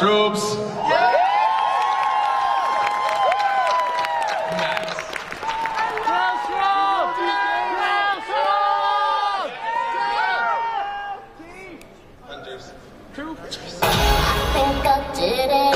troops. Think I did it.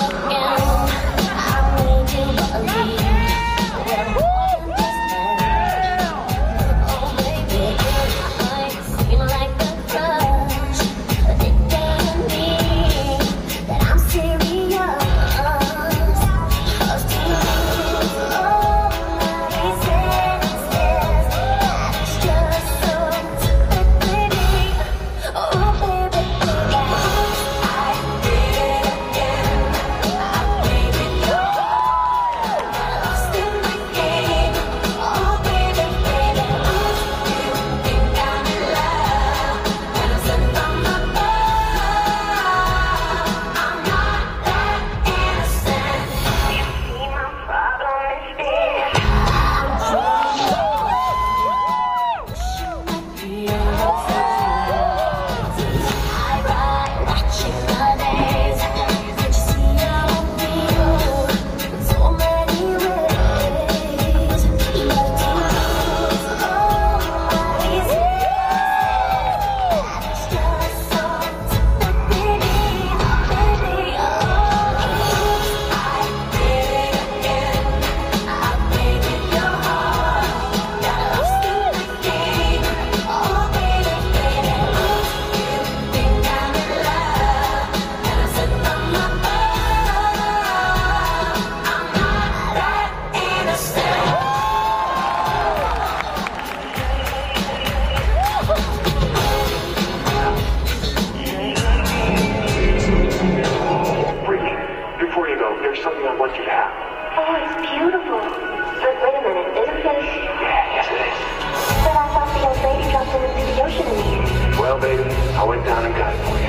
I went down and got it for you.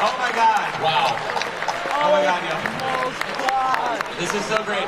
Oh, my God. Wow. Oh my oh, God, yo. This is so great.